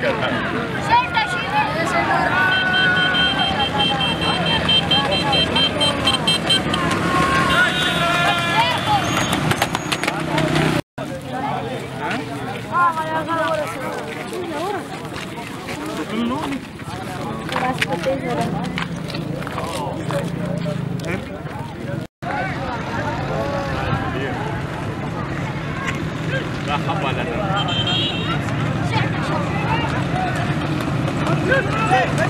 cara. Daha. Ei, ei.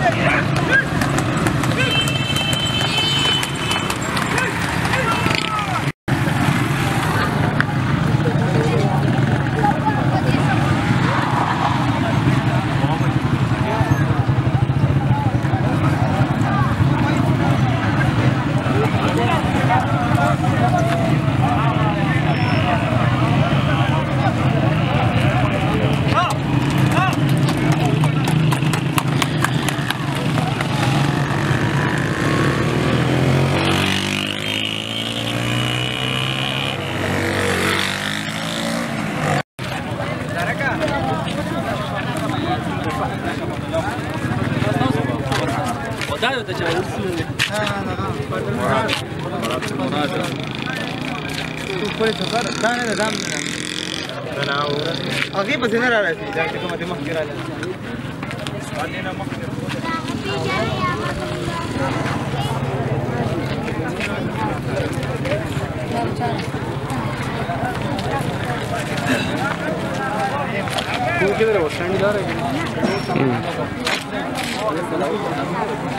काय होतं त्याच्यावर अगदी पसीना राहिला त्याच्यामध्ये मागे राहिला किधर है वो स्टैंड जा रहे हैं